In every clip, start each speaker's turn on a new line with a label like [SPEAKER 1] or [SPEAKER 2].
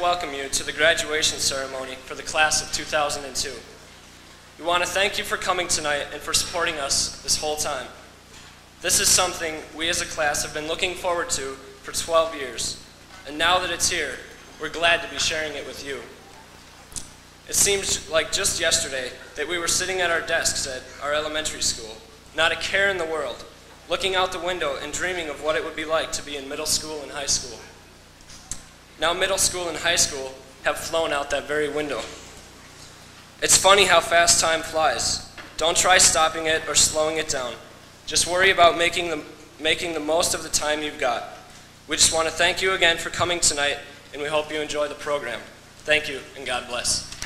[SPEAKER 1] welcome
[SPEAKER 2] you to the graduation ceremony for the class of 2002. We want to thank you for coming tonight and for supporting us this whole time. This is something we as a class have been looking forward to for 12 years, and now that it's here, we're glad to be sharing it with you. It seems like just yesterday that we were sitting at our desks at our elementary school, not a care in the world, looking out the window and dreaming of what it would be like to be in middle school and high school. Now, middle school and high school have flown out that very window. It's funny how fast time flies. Don't try stopping it or slowing it down. Just worry about making the, making the most of the time you've got. We just want to thank you again for coming tonight, and we hope you enjoy the program. Thank you, and God bless.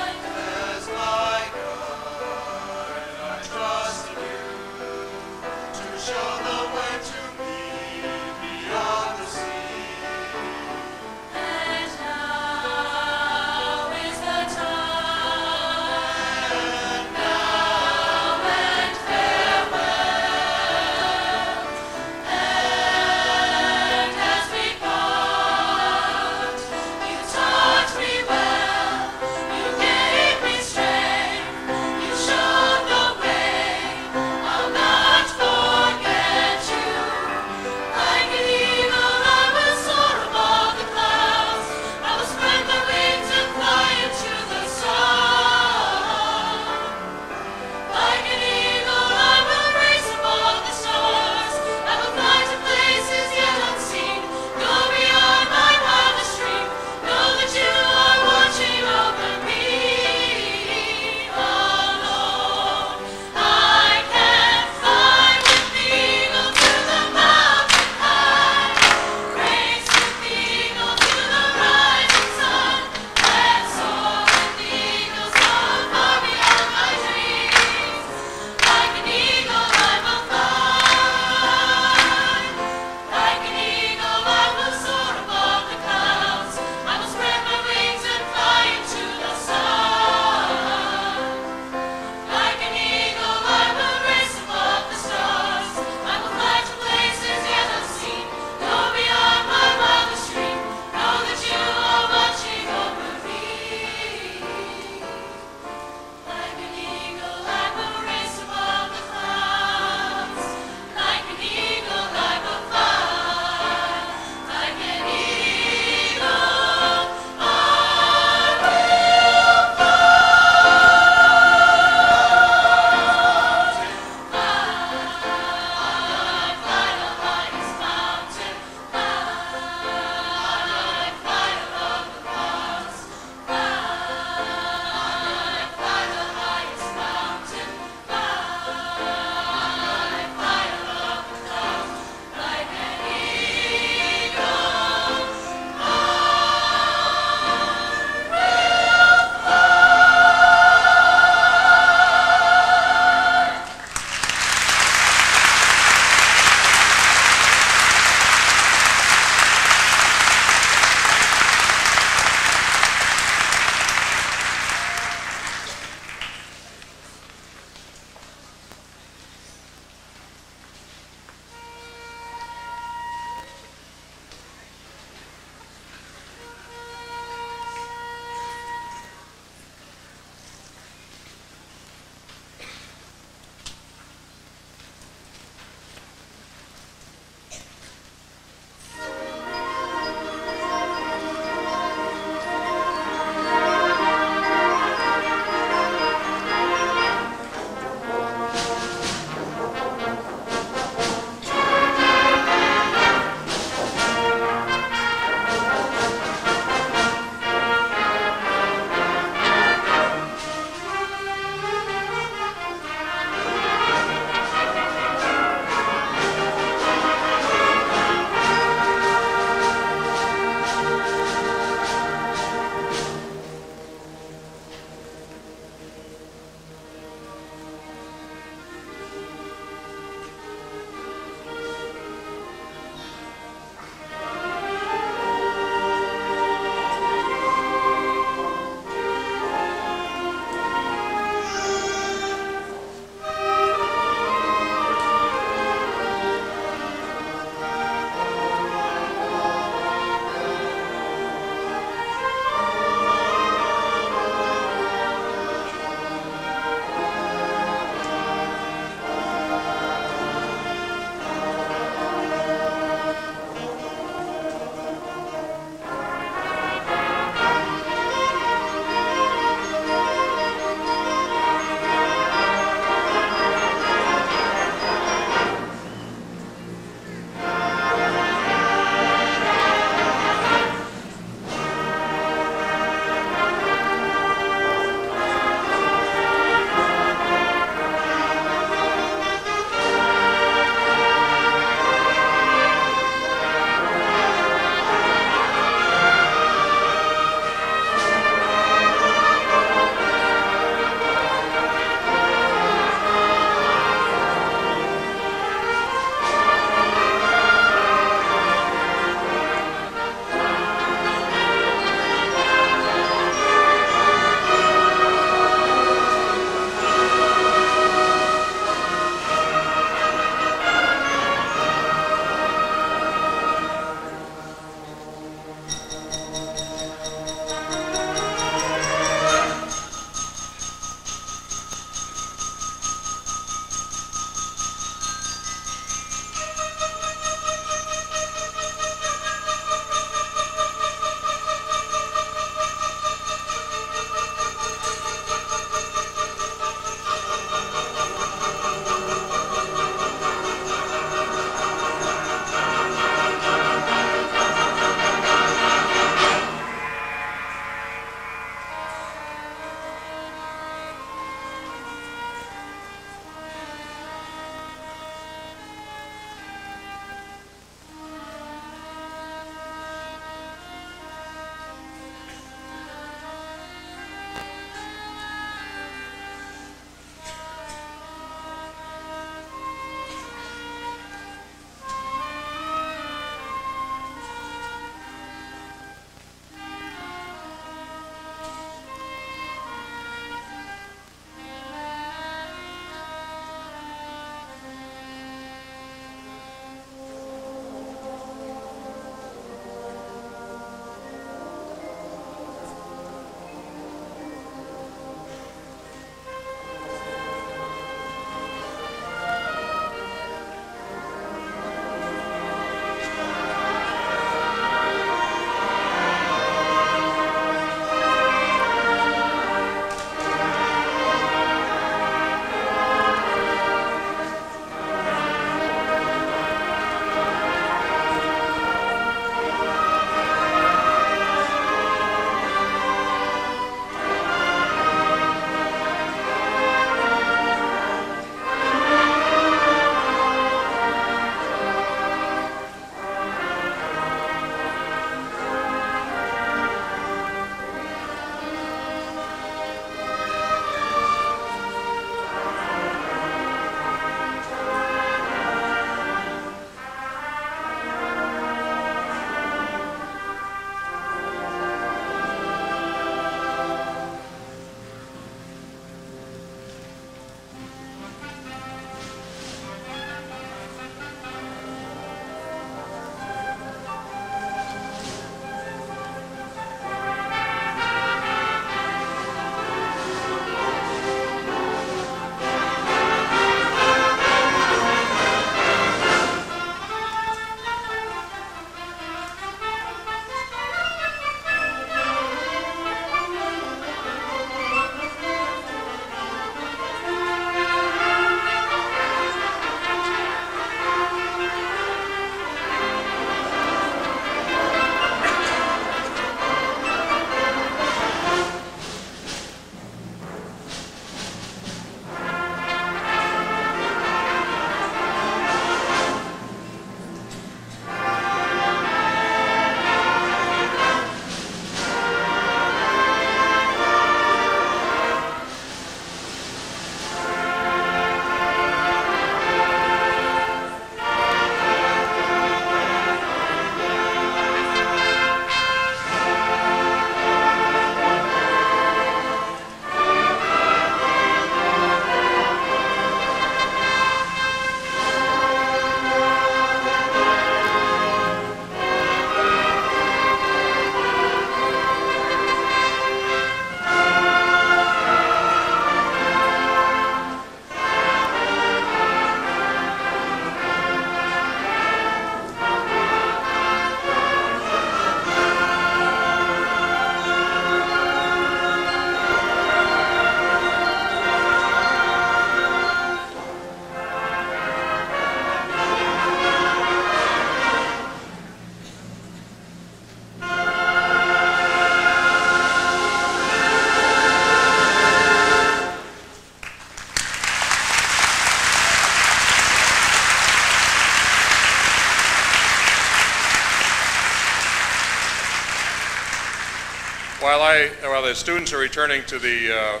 [SPEAKER 1] While the students are returning to the uh,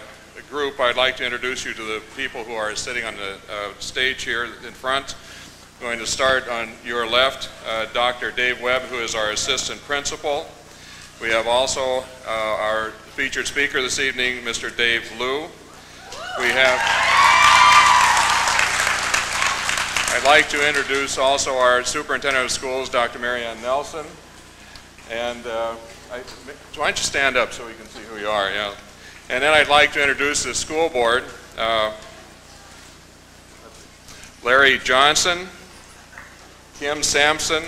[SPEAKER 1] group, I'd like to introduce you to the people who are sitting on the uh, stage here in front. I'm going to start on your left, uh, Dr. Dave Webb, who is our assistant principal. We have also our featured speaker this evening, Mr. Dave Liu. We have. I'd like to introduce also our superintendent of schools, Dr. Marianne Nelson. And uh, I, why don't you stand up so we can see who you are? Yeah. And then I'd like to introduce the school board. Uh, Larry Johnson, Kim Sampson,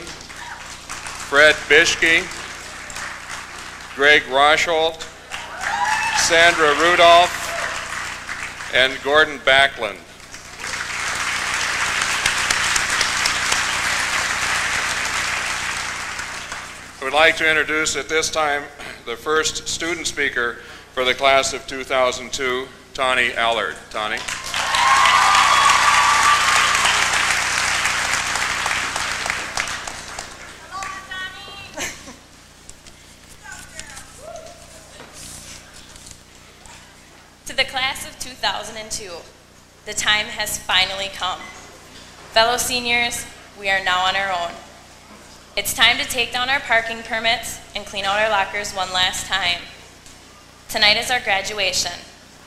[SPEAKER 1] Fred Bishke, Greg Rosholt, Sandra Rudolph, and Gordon Backlund. Would like to introduce at this time the first student speaker for the class of 2002, Tawny Allard. Tawny.
[SPEAKER 3] To the class of 2002, the time has finally come. Fellow seniors, we are now on our own. It's time to take down our parking permits and clean out our lockers one last time. Tonight is our graduation,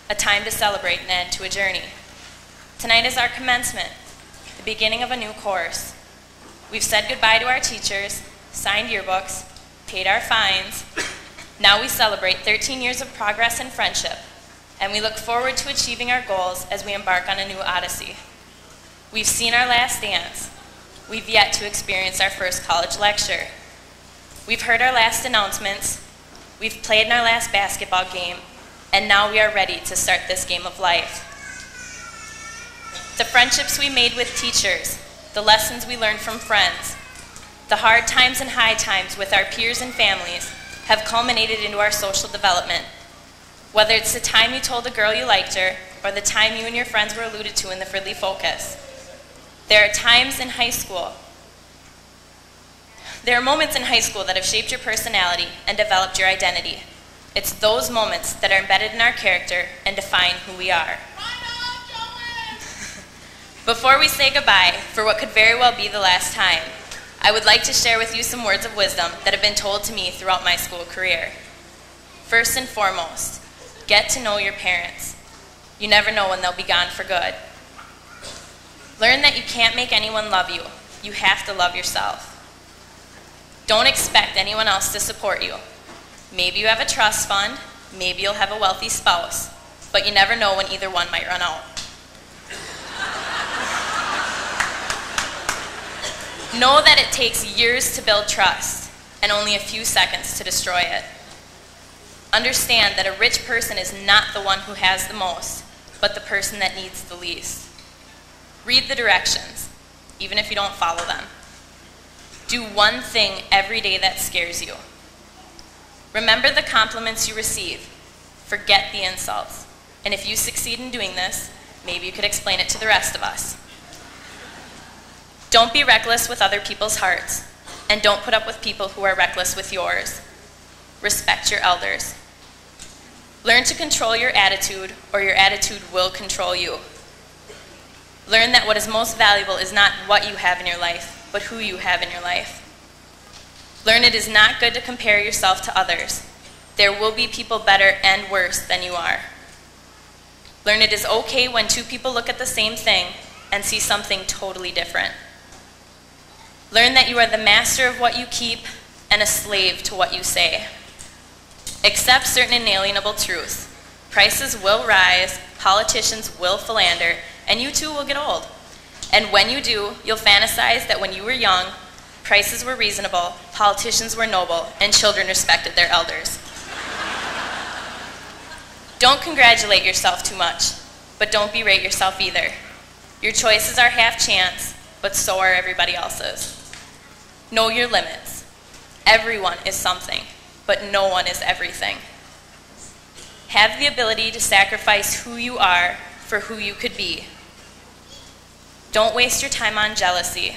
[SPEAKER 3] a time to celebrate an end to a journey. Tonight is our commencement, the beginning of a new course. We've said goodbye to our teachers, signed yearbooks, paid our fines. Now we celebrate 13 years of progress and friendship, and we look forward to achieving our goals as we embark on a new odyssey. We've seen our last dance. We've yet to experience our first college lecture. We've heard our last announcements. We've played in our last basketball game, and now we are ready to start this game of life. The friendships we made with teachers, the lessons we learned from friends, the hard times and high times with our peers and families have culminated into our social development. Whether it's the time you told a girl you liked her, or the time you and your friends were alluded to in the Fridley Focus. There are times in high school, there are moments in high school that have shaped your personality and developed your identity. It's those moments that are embedded in our character and define who we are. Before we say goodbye, for what could very well be the last time, I would like to share with you some words of wisdom that have been told to me throughout my school career. First and foremost, get to know your parents. You never know when they'll be gone for good. Learn that you can't make anyone love you. You have to love yourself. Don't expect anyone else to support you. Maybe you have a trust fund, maybe you'll have a wealthy spouse, but you never know when either one might run out. know that it takes years to build trust and only a few seconds to destroy it. Understand that a rich person is not the one who has the most, but the person that needs the least. Read the directions, even if you don't follow them. Do one thing every day that scares you. Remember the compliments you receive. Forget the insults. And if you succeed in doing this, maybe you could explain it to the rest of us. Don't be reckless with other people's hearts, and don't put up with people who are reckless with yours. Respect your elders. Learn to control your attitude, or your attitude will control you. Learn that what is most valuable is not what you have in your life, but who you have in your life. Learn it is not good to compare yourself to others. There will be people better and worse than you are. Learn it is okay when two people look at the same thing and see something totally different. Learn that you are the master of what you keep and a slave to what you say. Accept certain inalienable truths. Prices will rise, politicians will philander, and you too will get old. And when you do, you'll fantasize that when you were young, prices were reasonable, politicians were noble, and children respected their elders. don't congratulate yourself too much, but don't berate yourself either. Your choices are half chance, but so are everybody else's. Know your limits. Everyone is something, but no one is everything. Have the ability to sacrifice who you are for who you could be. Don't waste your time on jealousy.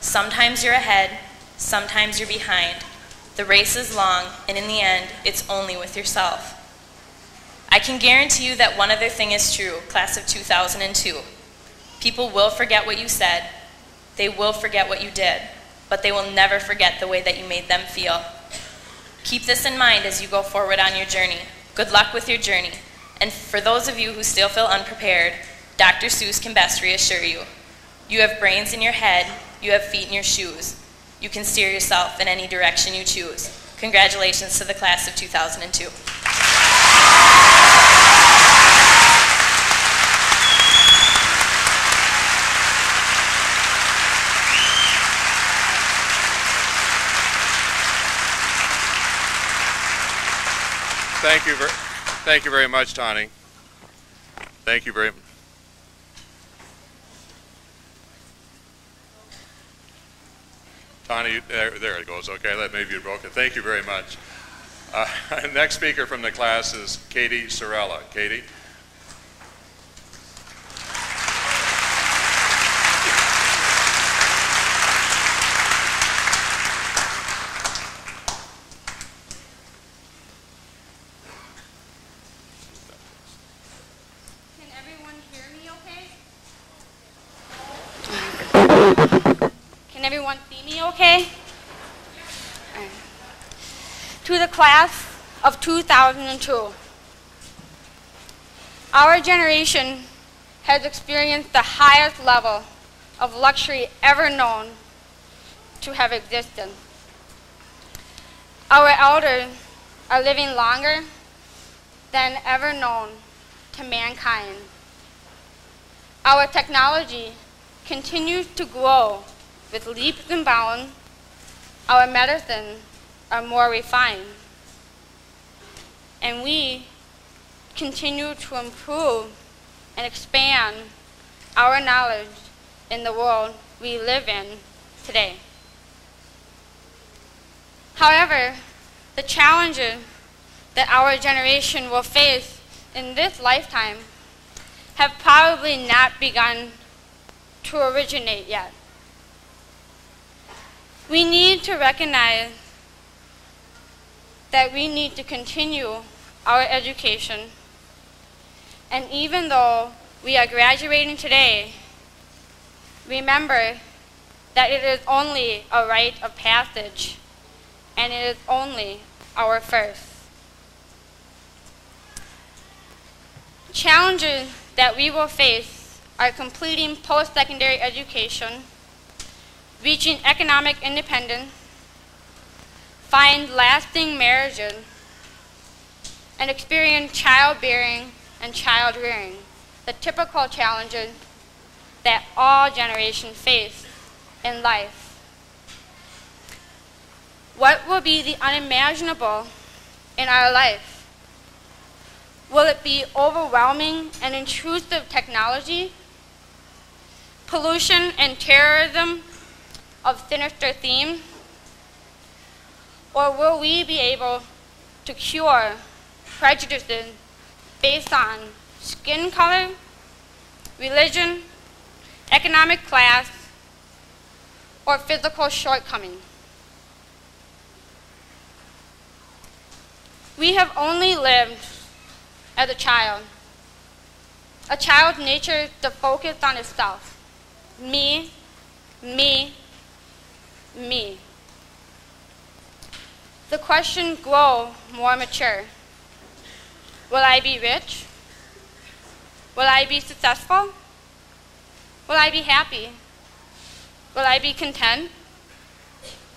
[SPEAKER 3] Sometimes you're ahead, sometimes you're behind. The race is long, and in the end, it's only with yourself. I can guarantee you that one other thing is true, class of 2002. People will forget what you said, they will forget what you did, but they will never forget the way that you made them feel. Keep this in mind as you go forward on your journey. Good luck with your journey. And for those of you who still feel unprepared, Dr. Seuss can best reassure you. You have brains in your head, you have feet in your shoes. You can steer yourself in any direction you choose. Congratulations to the class of 2002.
[SPEAKER 1] Thank you, thank you very much, Tawny. Thank you very. Tawny, you- there, there it goes. Okay, that maybe you broken. Thank you very much. Uh, next speaker from the class is Katie Sorella. Katie.
[SPEAKER 4] Can everyone hear me okay? Can everyone see me okay? Alright. To the class of 2002. Our generation has experienced the highest level of luxury ever known to have existed. Our elders are living longer than ever known to mankind. Our technology continues to grow with leaps and bounds. Our medicines are more refined. And we continue to improve and expand our knowledge in the world we live in today. However, the challenges that our generation will face in this lifetime have probably not begun to originate yet. We need to recognize that we need to continue our education. And even though we are graduating today, remember that it is only a rite of passage and it is only our first. Challenges that we will face are completing post-secondary education, reaching economic independence, find lasting marriages, and experience childbearing and child rearing, the typical challenges that all generations face in life. What will be the unimaginable in our life? Will it be overwhelming and intrusive technology? Pollution and terrorism of sinister themes? Or will we be able to cure prejudices based on skin color, religion, economic class, or physical shortcomings? We have only lived as a child. A child's nature to focus on itself. Me, me, me. The question grow more mature. Will I be rich? Will I be successful? Will I be happy? Will I be content?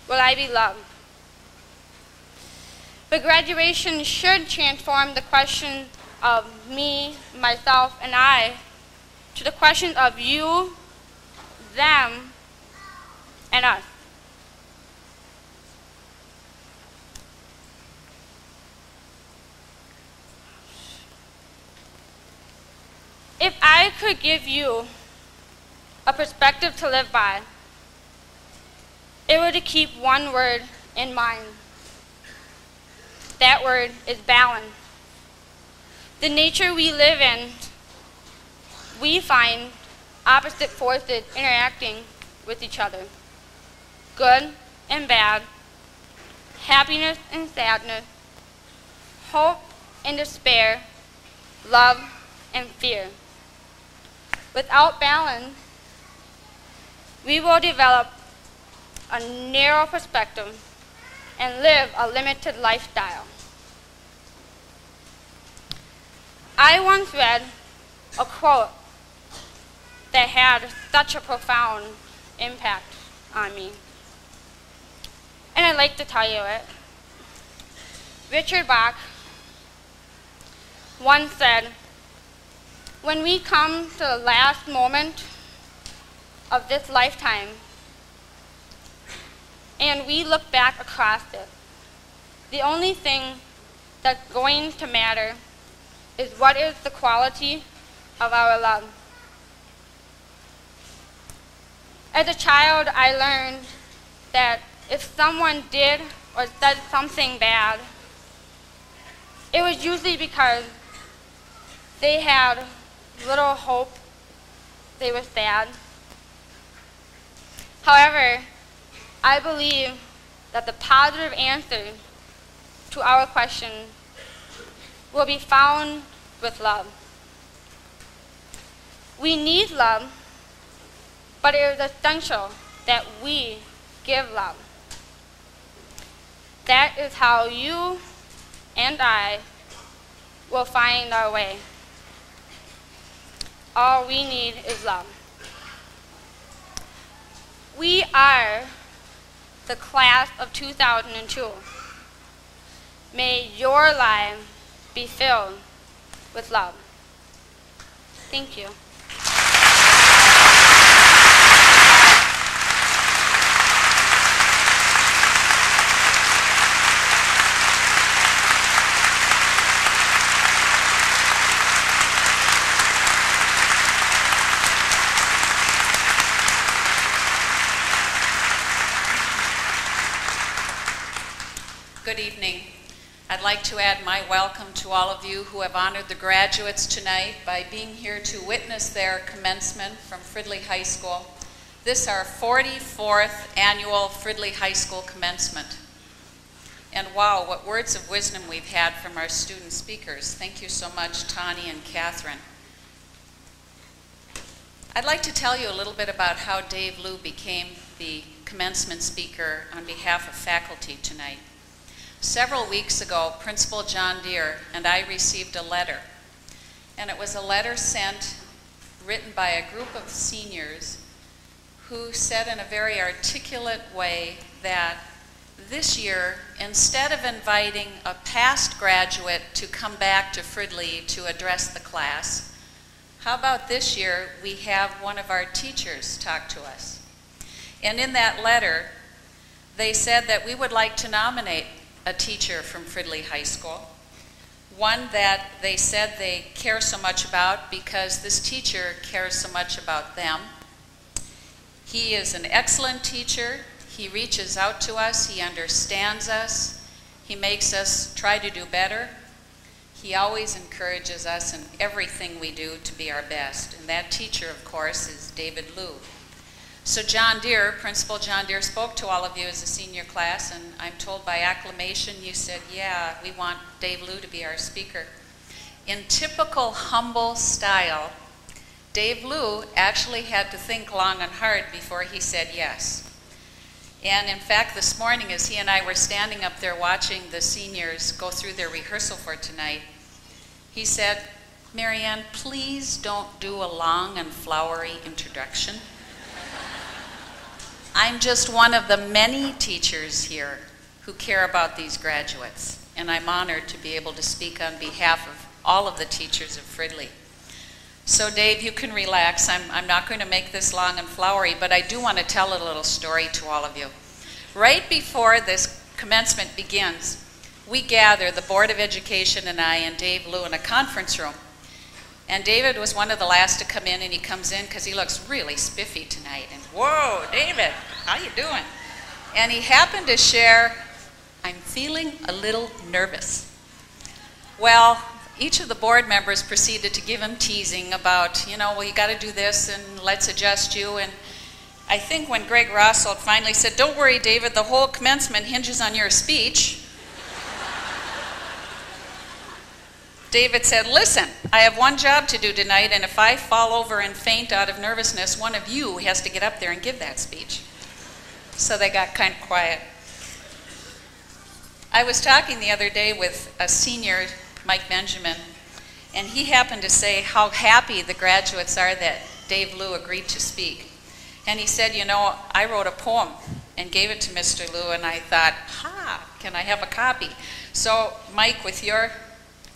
[SPEAKER 4] Will I be loved? But graduation should transform the question of me, myself, and I to the question of you, them, and us. If I could give you a perspective to live by, it would be to keep one word in mind. That word is balance. The nature we live in, we find opposite forces interacting with each other. Good and bad, happiness and sadness, hope and despair, love, and fear. Without balance, we will develop a narrow perspective and live a limited lifestyle. I once read a quote that had such a profound impact on me. And I'd like to tell you it. Richard Bach once said, When we come to the last moment of this lifetime and we look back across it, the only thing that's going to matter is what is the quality of our love. As a child, I learned that if someone did or said something bad, it was usually because they had little hope, they were sad. However, I believe that the positive answer to our question will be found with love. We need love, but it is essential that we give love. That is how you and I will find our way. All we need is love. We are the class of 2002. May your life be filled with love. Thank you.
[SPEAKER 5] Good evening. I'd like to add my welcome to all of you who have honored the graduates tonight by being here to witness their commencement from Fridley High School. This is our 44th annual Fridley High School commencement. And wow, what words of wisdom we've had from our student speakers. Thank you so much, Tawny and Catherine. I'd like to tell you a little bit about how Dave Liu became the commencement speaker on behalf of faculty tonight. Several weeks ago, Principal John Deere and I received a letter. And it was a letter sent, written by a group of seniors who said in a very articulate way that this year, instead of inviting a past graduate to come back to Fridley to address the class, how about this year we have one of our teachers talk to us? And in that letter, they said that we would like to nominate a teacher from Fridley High School. One that they said they care so much about because this teacher cares so much about them. He is an excellent teacher. He reaches out to us. He understands us. He makes us try to do better. He always encourages us in everything we do to be our best. And that teacher, of course, is David Liu. So John Deere, Principal John Deere, spoke to all of you as a senior class, and I'm told by acclamation you said, yeah, we want Dave Liu to be our speaker. In typical humble style, Dave Liu actually had to think long and hard before he said yes. And in fact, this morning, as he and I were standing up there watching the seniors go through their rehearsal for tonight, he said, Marianne, please don't do a long and flowery introduction. I'm just one of the many teachers here who care about these graduates, and I'm honored to be able to speak on behalf of all of the teachers of Fridley. So Dave, you can relax. I'm, I'm not going to make this long and flowery, but I do want to tell a little story to all of you. Right before this commencement begins, we gather, the Board of Education and I and Dave Liu in a conference room. And David was one of the last to come in, and he comes in because he looks really spiffy tonight. And whoa, David, how you doing? And he happened to share, I'm feeling a little nervous. Well, each of the board members proceeded to give him teasing about, you know, well, you got to do this, and let's adjust you. And I think when Greg Rosholt finally said, "Don't worry, David, the whole commencement hinges on your speech," David said, Listen, I have one job to do tonight, and if I fall over and faint out of nervousness, one of you has to get up there and give that speech. So they got kind of quiet. I was talking the other day with a senior, Mike Benjamin, and he happened to say how happy the graduates are that Dave Liu agreed to speak. And he said, You know, I wrote a poem and gave it to Mr. Liu, and I thought, Ha, can I have a copy? So, Mike, with your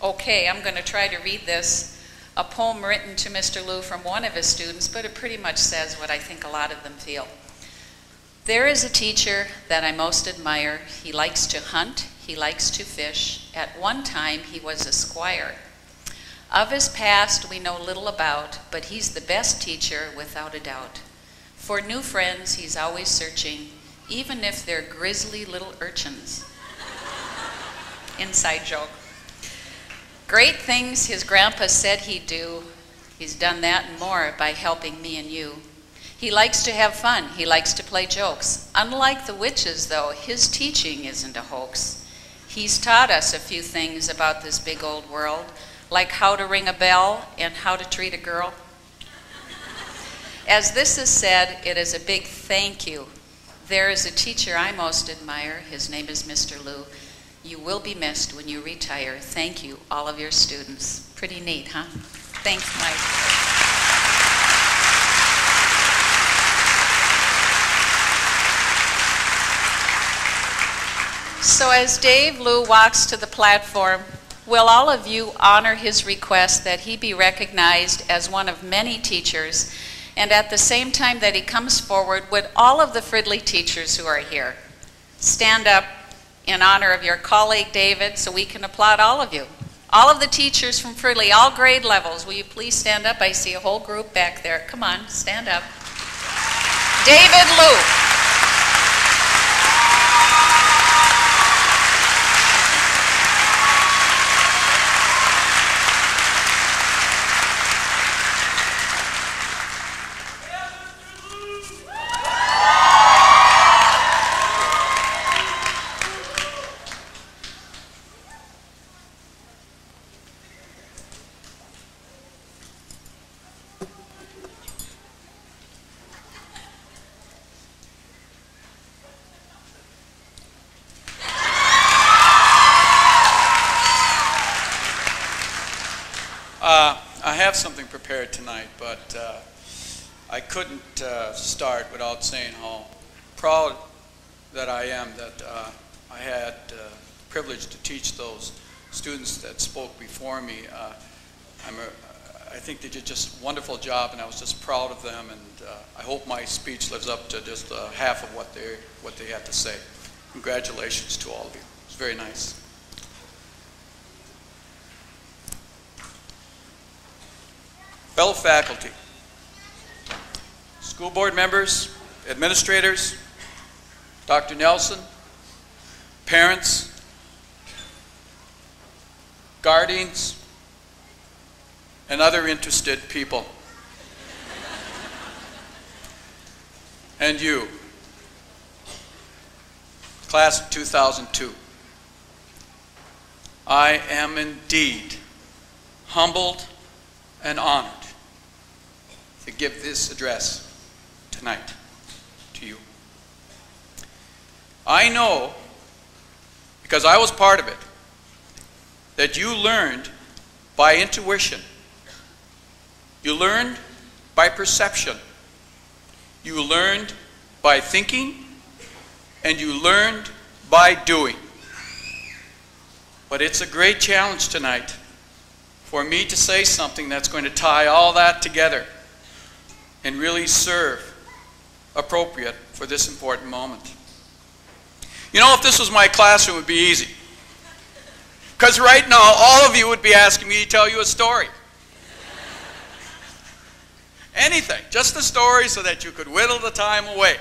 [SPEAKER 5] okay, I'm going to try to read this, a poem written to Mr. Liu from one of his students, but it pretty much says what I think a lot of them feel. There is a teacher that I most admire. He likes to hunt, he likes to fish. At one time, he was a squire. Of his past, we know little about, but he's the best teacher without a doubt. For new friends, he's always searching, even if they're grisly little urchins. Inside joke. Great things his grandpa said he'd do. He's done that and more by helping me and you. He likes to have fun. He likes to play jokes. Unlike the witches, though, his teaching isn't a hoax. He's taught us a few things about this big old world, like how to ring a bell and how to treat a girl. As this is said, it is a big thank you. There is a teacher I most admire. His name is Mr. Liu. You will be missed when you retire. Thank you, all of your students. Pretty neat, huh? Thanks, Mike. So as Dave Liu walks to the platform, will all of you honor his request that he be recognized as one of many teachers, and at the same time that he comes forward, would all of the Fridley teachers who are here stand up in honor of your colleague David so we can applaud all of you. All of the teachers from Fridley, all grade levels, will you please stand up? I see a whole group back there. Come on, stand up. David Liu.
[SPEAKER 6] have something prepared tonight, but uh, I couldn't uh, start without saying how proud that I am that uh, I had the uh, privilege to teach those students that spoke before me. Uh, I'm a, I think they did just a wonderful job, and I was just proud of them. And uh, I hope my speech lives up to just half of what they what they had to say. Congratulations to all of you. It was very nice. Fellow faculty, school board members, administrators, Dr. Nelson, parents, guardians, and other interested people. and you, class of 2002. I am indeed humbled and honored to give this address tonight to you. I know, because I was part of it, that you learned by intuition. You learned by perception. You learned by thinking, and you learned by doing. But it's a great challenge tonight for me to say something that's going to tie all that together and really serve appropriate for this important moment. You know, if this was my classroom, it would be easy. Because right now, all of you would be asking me to tell you a story. Anything, just a story so that you could whittle the time away.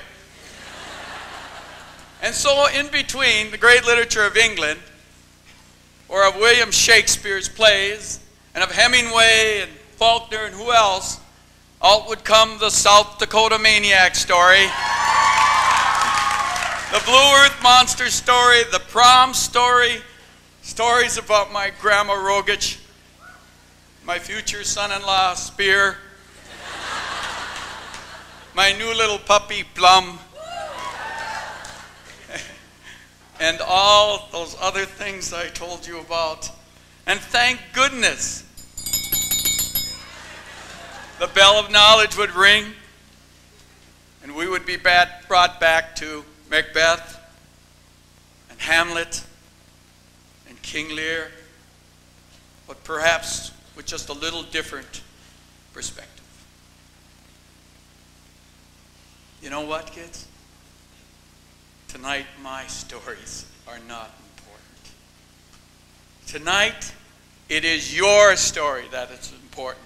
[SPEAKER 6] And so, in between the great literature of England, or of William Shakespeare's plays, and of Hemingway and Faulkner and who else, out would come the South Dakota Maniac story, the Blue Earth Monster story, the prom story, stories about my grandma Rogich, my future son in law, Spear, my new little puppy, Plum, and all those other things I told you about. And thank goodness the bell of knowledge would ring and we would be brought back to Macbeth and Hamlet and King Lear, but perhaps with just a little different perspective. You know what, kids? Tonight, my stories are not important. Tonight, it is your story that is important.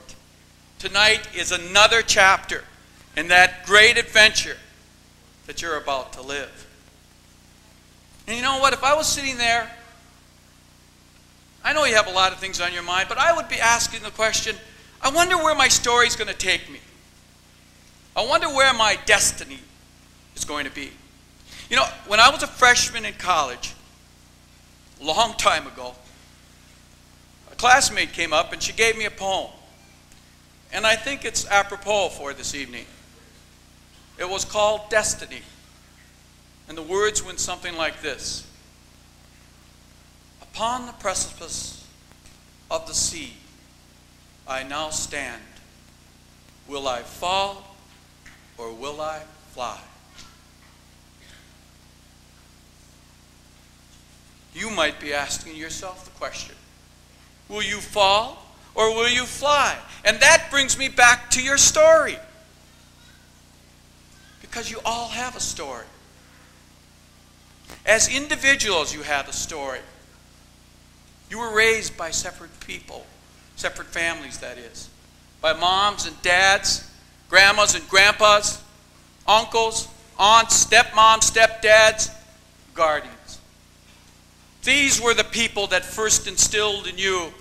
[SPEAKER 6] Tonight is another chapter in that great adventure that you're about to live. And you know what? If I was sitting there, I know you have a lot of things on your mind, but I would be asking the question I wonder where my story is going to take me. I wonder where my destiny is going to be. You know, when I was a freshman in college, a long time ago, a classmate came up and she gave me a poem. And I think it's apropos for this evening. It was called Destiny. And the words went something like this Upon the precipice of the sea, I now stand. Will I fall or will I fly? You might be asking yourself the question Will you fall or will you fly? And that brings me back to your story. Because you all have a story. As individuals, you have a story. You were raised by separate people, separate families, that is, by moms and dads, grandmas and grandpas, uncles, aunts, stepmoms, stepdads, guardians. These were the people that first instilled in you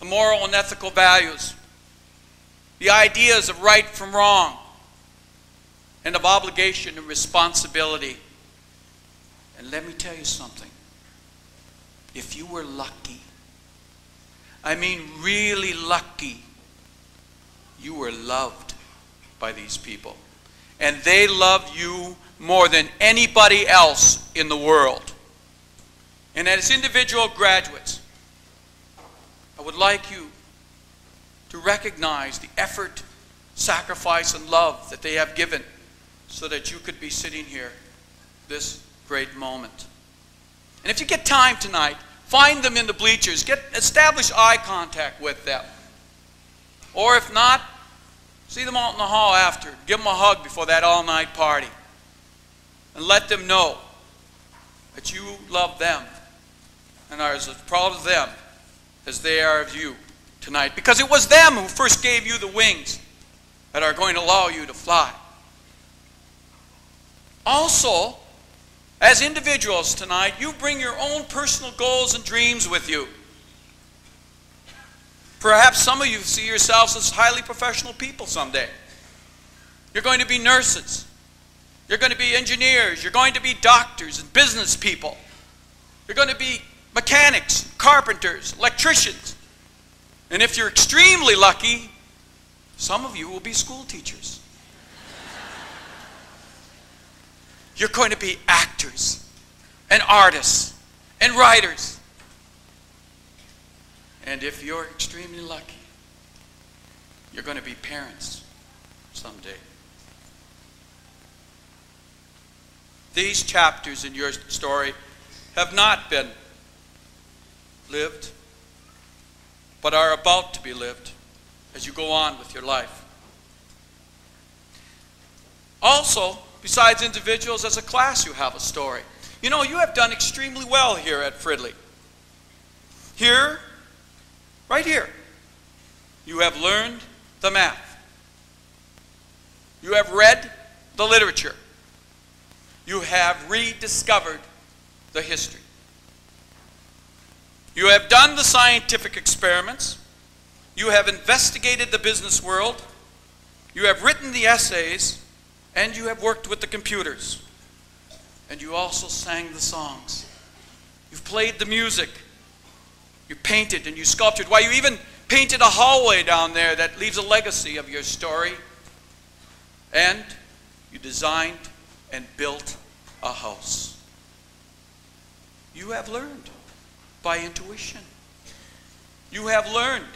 [SPEAKER 6] the moral and ethical values, the ideas of right from wrong, and of obligation and responsibility. And let me tell you something. If you were lucky, I mean really lucky, you were loved by these people. And they loved you more than anybody else in the world. And as individual graduates, I would like you to recognize the effort, sacrifice, and love that they have given so that you could be sitting here this great moment. And if you get time tonight, find them in the bleachers. Get establish eye contact with them. Or if not, see them out in the hall after. Give them a hug before that all-night party. And let them know that you love them and are as proud of them as they are of you tonight. Because it was them who first gave you the wings that are going to allow you to fly. Also, as individuals tonight, you bring your own personal goals and dreams with you. Perhaps some of you see yourselves as highly professional people someday. You're going to be nurses. You're going to be engineers. You're going to be doctors and business people. You're going to be mechanics, carpenters, electricians. And if you're extremely lucky, some of you will be school teachers. You're going to be actors and artists and writers. And if you're extremely lucky, you're going to be parents someday. These chapters in your story have not been lived, but are about to be lived as you go on with your life. Also, besides individuals, as a class, you have a story. You know, you have done extremely well here at Fridley. Here, right here, you have learned the math. You have read the literature. You have rediscovered the history. You have done the scientific experiments. You have investigated the business world. You have written the essays. And you have worked with the computers. And you also sang the songs. You've played the music. You painted and you sculptured. Why, you even painted a hallway down there that leaves a legacy of your story. And you designed and built a house. You have learned by intuition. You have learned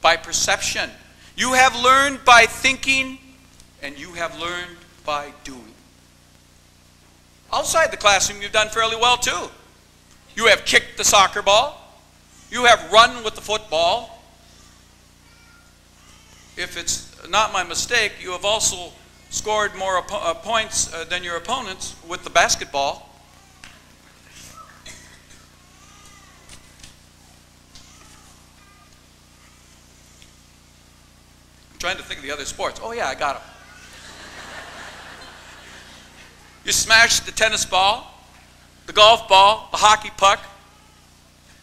[SPEAKER 6] by perception. You have learned by thinking, and you have learned by doing. Outside the classroom, you've done fairly well too. You have kicked the soccer ball. You have run with the football. If it's not my mistake, you have also scored more uh, points uh, than your opponents with the basketball. Trying to think of the other sports. Oh, yeah, I got them. you smashed the tennis ball, the golf ball, the hockey puck.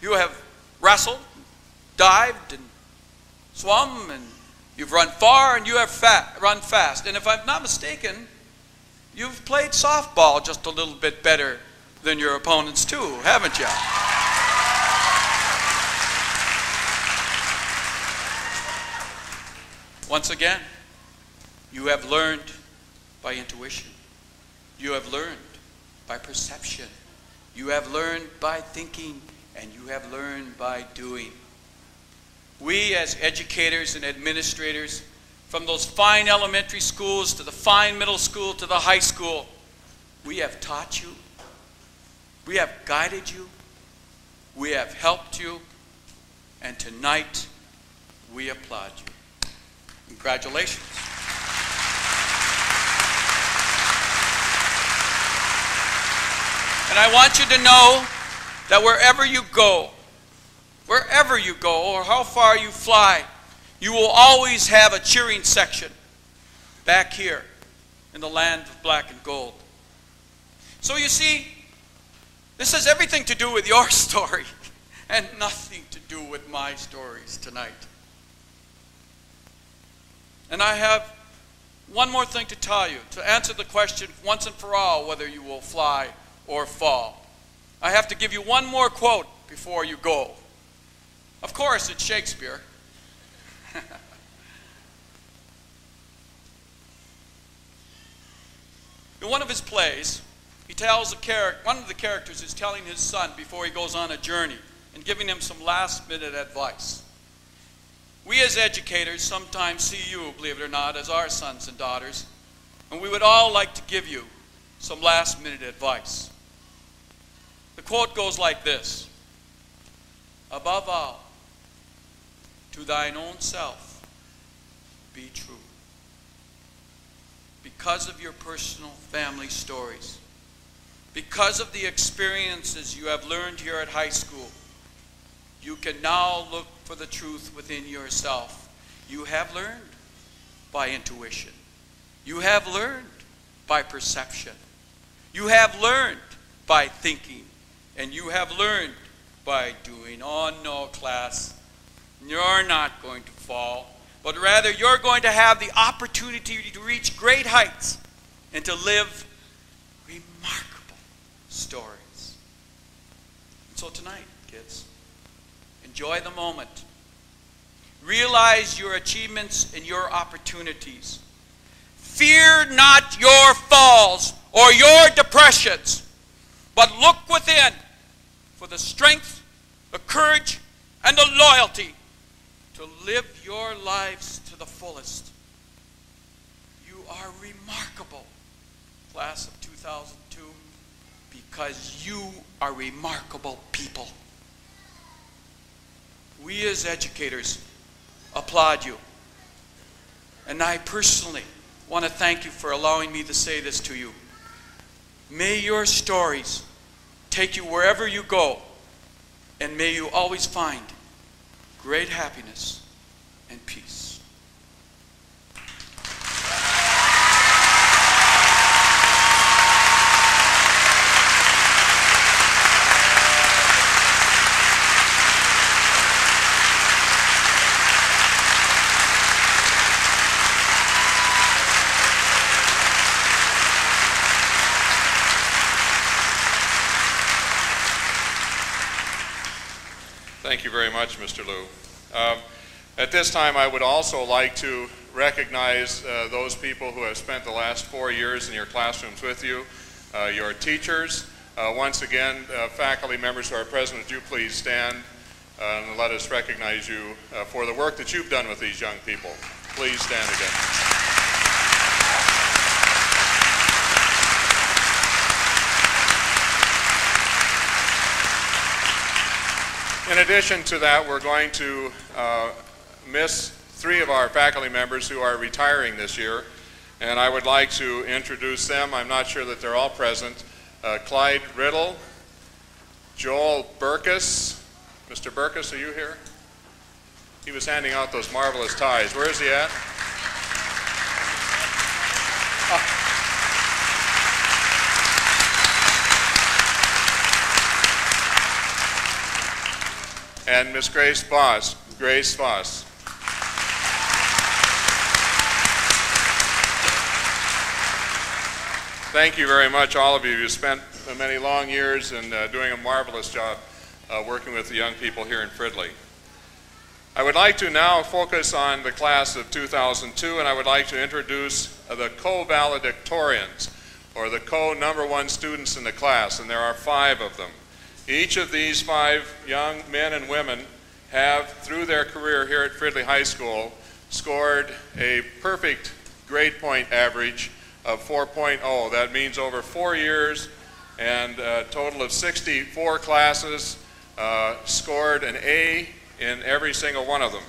[SPEAKER 6] You have wrestled, dived, and swum, and You've run far and you have run fast. And if I'm not mistaken, you've played softball just a little bit better than your opponents, too, haven't you? Once again, you have learned by intuition. You have learned by perception. You have learned by thinking. And you have learned by doing. We, as educators and administrators, from those fine elementary schools to the fine middle school to the high school, we have taught you, we have guided you, we have helped you, and tonight we applaud you. Congratulations. And I want you to know that wherever you go, Wherever you go or how far you fly, you will always have a cheering section back here in the land of black and gold. So you see, this has everything to do with your story and nothing to do with my stories tonight. And I have one more thing to tell you to answer the question once and for all whether you will fly or fall. I have to give you one more quote before you go. Of course, it's Shakespeare. In one of his plays, he tells a character, one of the characters is telling his son before he goes on a journey and giving him some last minute advice. We as educators sometimes see you, believe it or not, as our sons and daughters, and we would all like to give you some last minute advice. The quote goes like this Above all, to thine own self be true. Because of your personal family stories, because of the experiences you have learned here at high school, you can now look for the truth within yourself. You have learned by intuition. You have learned by perception. You have learned by thinking. And you have learned by doing. Oh no, class. You're not going to fall, but rather you're going to have the opportunity to reach great heights and to live remarkable stories. So tonight, kids, enjoy the moment. Realize your achievements and your opportunities. Fear not your falls or your depressions, but look within for the strength, the courage, and the loyalty to live your lives to the fullest. You are remarkable, class of 2002, because you are remarkable people. We as educators applaud you. And I personally want to thank you for allowing me to say this to you. May your stories take you wherever you go, and may you always find great happiness and peace.
[SPEAKER 1] Thank you very much, Mr. Liu. Um, At this time, I would also like to recognize uh, those people who have spent the last four years in your classrooms with you, uh, your teachers. Uh, Once again, uh, faculty members who are present, would you please stand uh, and let us recognize you uh, for the work that you've done with these young people. Please stand again. In addition to that, we're going to uh, miss three of our faculty members who are retiring this year, and I would like to introduce them. I'm not sure that they're all present. Uh, Clyde Riddle, Joel Burkus. Mr. Burkus, are you here? He was handing out those marvelous ties. Where is he at? And Miss Grace Voss. Grace Voss. Thank you very much, all of you. You spent many long years and uh, doing a marvelous job uh, working with the young people here in Fridley. I would like to now focus on the class of 2002, and I would like to introduce uh, the co-valedictorians, or the co-number one students in the class, and there are five of them. Each of these five young men and women have, through their career here at Fridley High School, scored a perfect grade point average of 4.0. That means over four years and a total of 64 classes, uh, scored an A in every single one of them.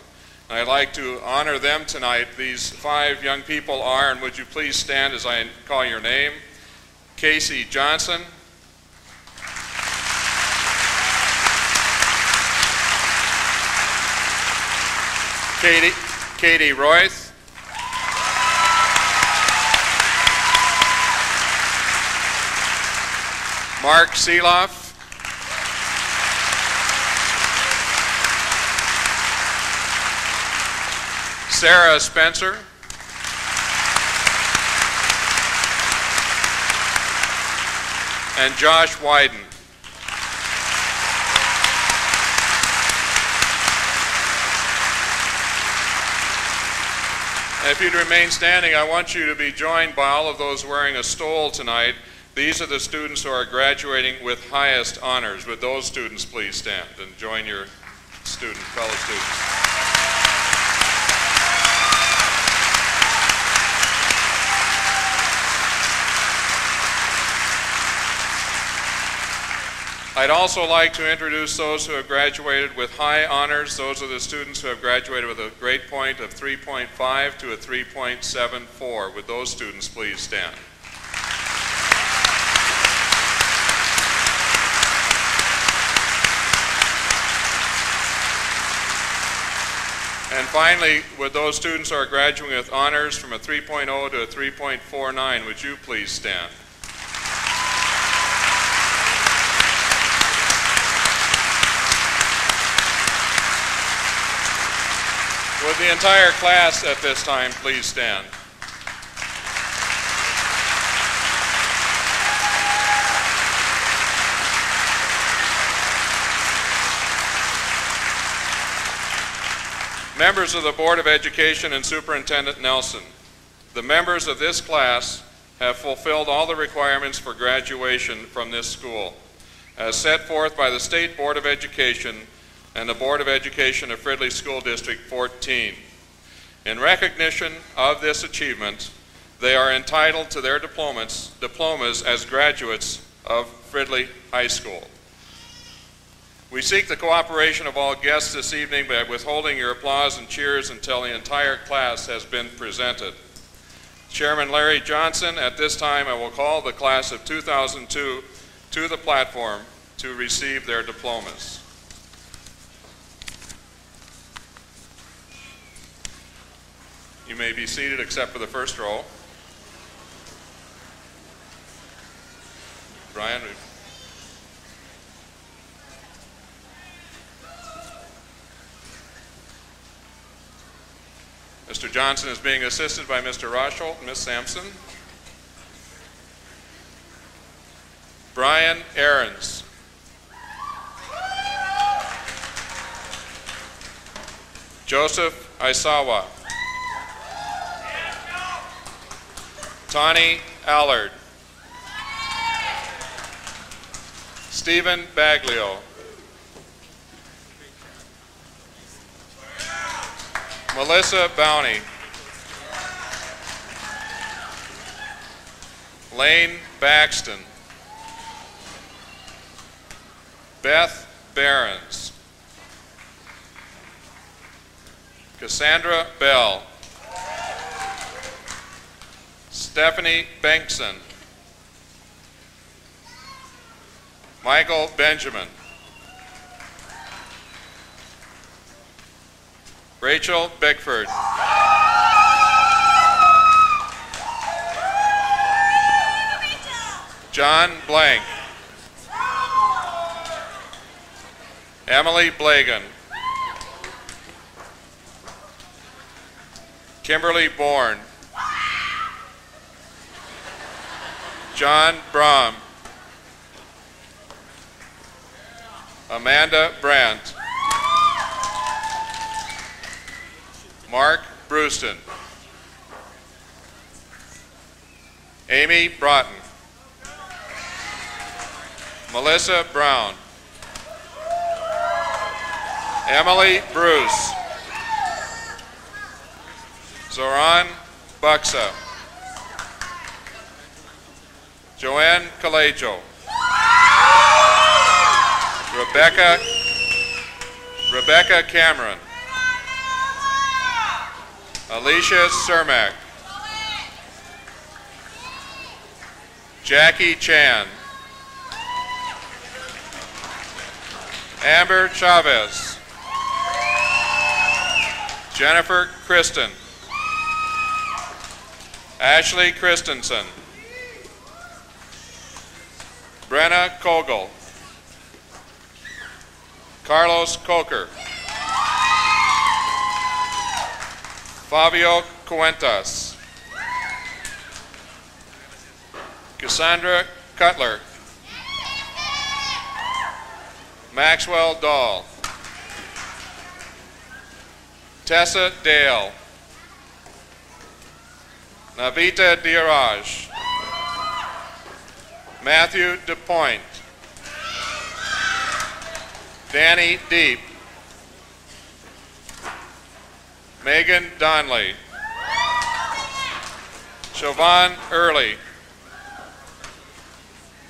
[SPEAKER 1] And I'd like to honor them tonight. These five young people are, and would you please stand as I call your name? Casey Johnson, Katie, Katie Royth. Mark Seeloff. Sarah Spencer. And Josh Wyden. If you'd remain standing, I want you to be joined by all of those wearing a stole tonight. These are the students who are graduating with highest honors. Would those students please stand and join your student, fellow students? I'd also like to introduce those who have graduated with high honors. Those are the students who have graduated with a grade point of 3.5 to a 3.74. Would those students please stand? And finally, with those students who are graduating with honors from a 3.0 to a 3.49, would you please stand? Would the entire class at this time please stand? Members of the Board of Education and Superintendent Nelson, the members of this class have fulfilled all the requirements for graduation from this school, as set forth by the State Board of Education and the Board of Education of Fridley School District 14. In recognition of this achievement, they are entitled to their diplomas, diplomas as graduates of Fridley High School. We seek the cooperation of all guests this evening by withholding your applause and cheers until the entire class has been presented. Chairman Larry Johnson, at this time I will call the class of 2002 to the platform to receive their diplomas. You may be seated except for the first row. Brian, Mr. Johnson is being assisted by Mr. Rosholt and Ms. Sampson. Brian Aarons. Joseph Aisawa. Tawny Allard. Stephen Baglio. Melissa Bowney. Lane Baxton. Beth Behrens. Cassandra Bell. Stephanie Bankson. Michael Benjamin. Rachel Bickford. John Blank. Emily Blagan. Kimberly Bourne. John Brom. Amanda Brandt. Mark Brewston. Amy Broughton. Melissa Brown. Emily Bruce. Zoran Buxa. Joanne Calejo. Rebecca Rebecca Cameron. Alicia Cermak. Jackie Chan. Amber Chavez. Jennifer Kristen. Ashley Christensen. Brenna Kogel. Carlos Coker. Fabio Cuentas. Cassandra Cutler. Maxwell Dahl. Tessa Dale. Navita Diraj. Matthew DePoint. Danny Deep. Megan Donley. Siobhan Early.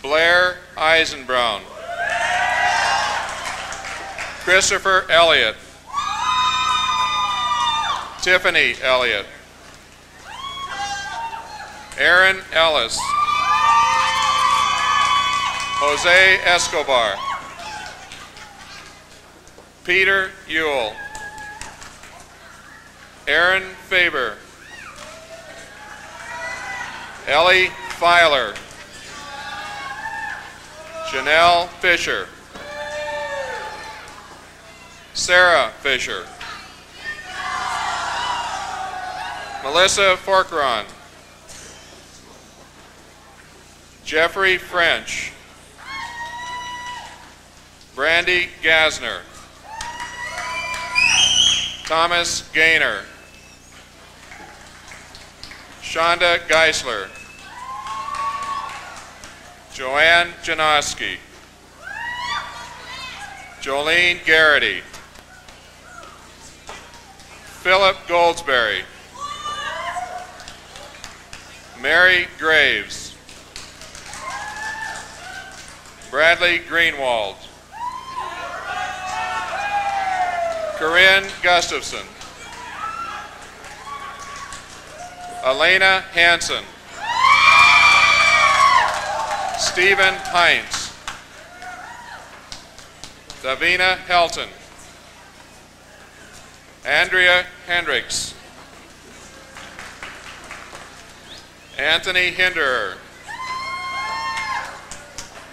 [SPEAKER 1] Blair Eisenbrown. Christopher Elliott. Tiffany Elliott. Aaron Ellis. Jose Escobar. Peter Ewell. Aaron Faber. Ellie Filer. Janelle Fisher. Sarah Fisher. Melissa Forkeron. Jeffrey French. Brandy Gasner. Thomas Gaynor. Shonda Geisler. Joanne Janoski. Jolene Garrity. Philip Goldsberry. Mary Graves. Bradley Greenwald. Corinne Gustafson. Elena Hanson. Stephen Heinz. Davina Helton. Andrea Hendricks. Anthony Hinderer.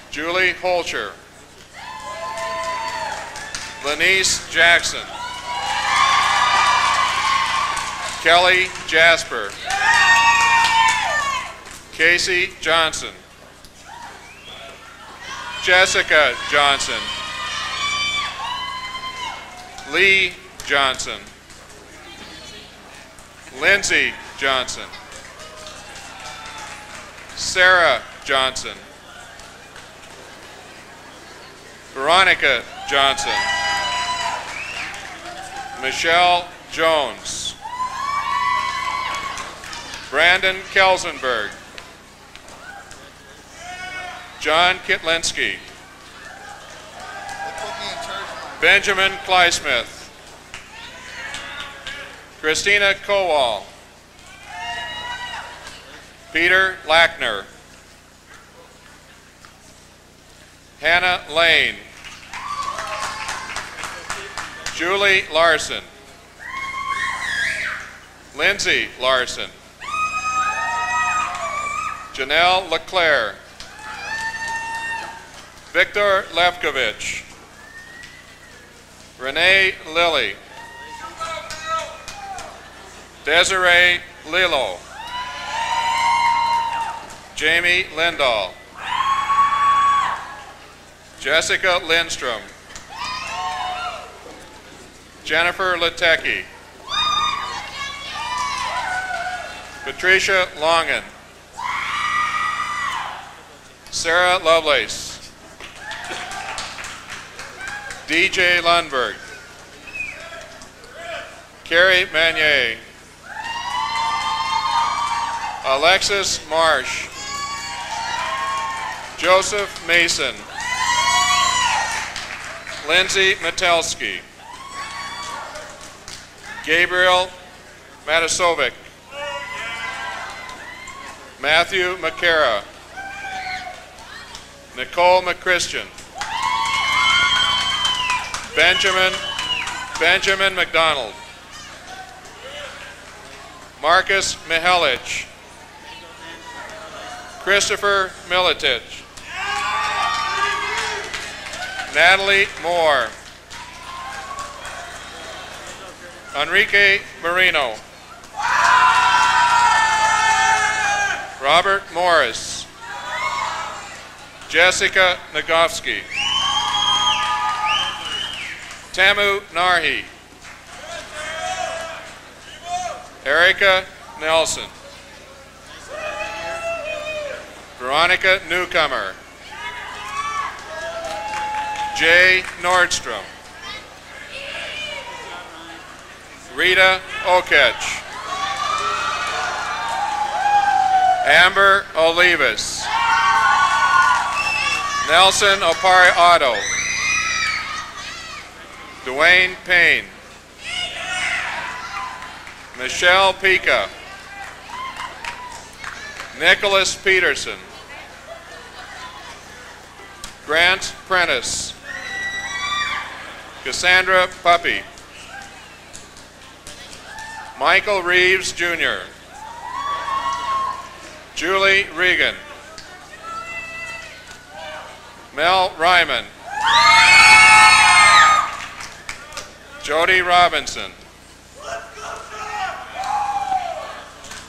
[SPEAKER 1] Julie Holcher. Lenice Jackson. Kelly Jasper. Casey Johnson. Jessica Johnson. Lee Johnson. Lindsay Johnson. Sarah Johnson. Veronica Johnson. Michelle Jones. Brandon Kelsenberg. John Kitlinski. Benjamin Kleismith. Christina Kowal. Peter Lackner. Hannah Lane. Julie Larson. Lindsay Larson. Janelle LeClaire. Victor Lefkovich. Renee Lilly. Desiree Lilo. Jamie Lindahl. Jessica Lindstrom. Jennifer Latecki. Patricia Longen. Sarah Lovelace. DJ Lundberg. Carrie Manier. Alexis Marsh. Joseph Mason. Lindsay Metelsky. Gabriel Matasovic. Matthew McCara. Nicole McChristian. Benjamin Benjamin McDonald. Marcus Mihelich. Christopher Militich. Natalie Moore. Enrique Marino. Robert Morris. Jessica Nagofsky. Tamu Narhi. Erica Nelson. Veronica Newcomer. Jay Nordstrom. Rita Okech. Amber Olivas. Nelson Opari Otto. Dwayne Payne. Michelle Pica. Nicholas Peterson. Grant Prentice. Cassandra Puppy. Michael Reeves Jr. Julie Regan. Mel Ryman. Jody Robinson.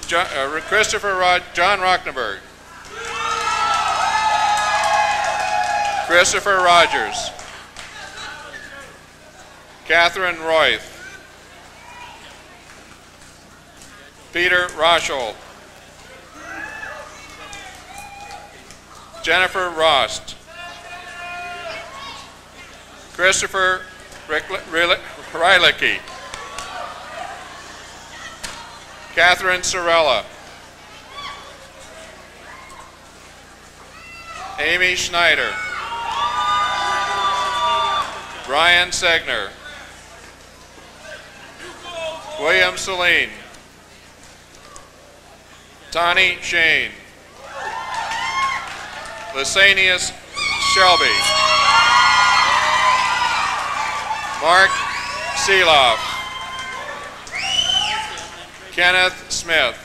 [SPEAKER 1] Jo- uh, Christopher Rod- John Rockneberg. Christopher Rogers. Catherine Royth. Peter Roschel. Jennifer Rost. Christopher Rylicki. Catherine Sorella. Amy Schneider. Brian Segner. William Celine. Tani Shane. Lysanias Shelby. Mark Seeloff. Kenneth Smith.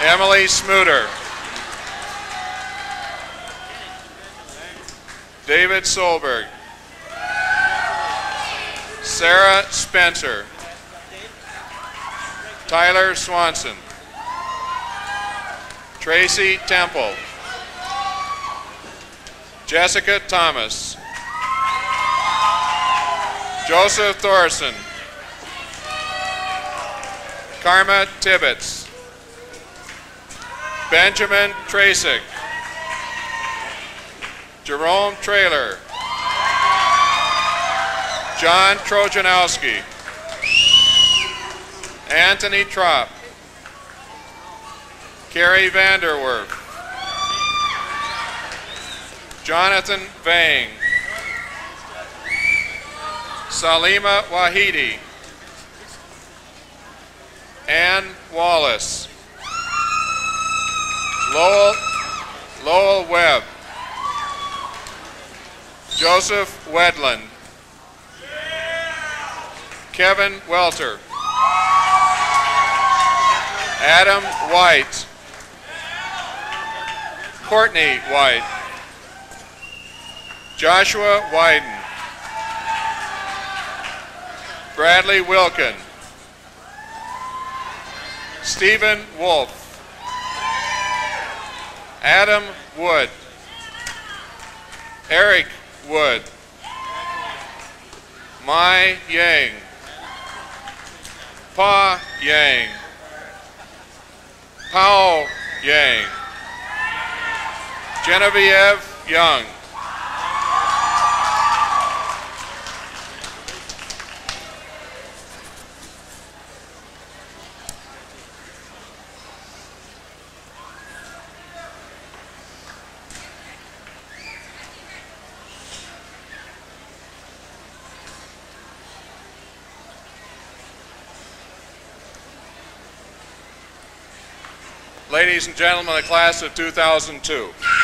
[SPEAKER 1] Emily Smooter. David Solberg. Sarah Spencer. Tyler Swanson. Tracy Temple. Jessica Thomas. Joseph Thorson. Karma Tibbetts. Benjamin Trasick. Jerome Trailer. John Trojanowski. Anthony Trop. Carrie Vanderwerf. Jonathan Vang. Salima Wahidi. Ann Wallace. Lowell, Lowell Webb. Joseph Wedland. Kevin Welter. Adam White. Courtney White. Joshua Wyden. Bradley Wilkin. Stephen Wolf. Adam Wood. Eric Wood. Mai Yang. Pa Yang. Pao Yang. Genevieve Young. Ladies and gentlemen, the class of 2002.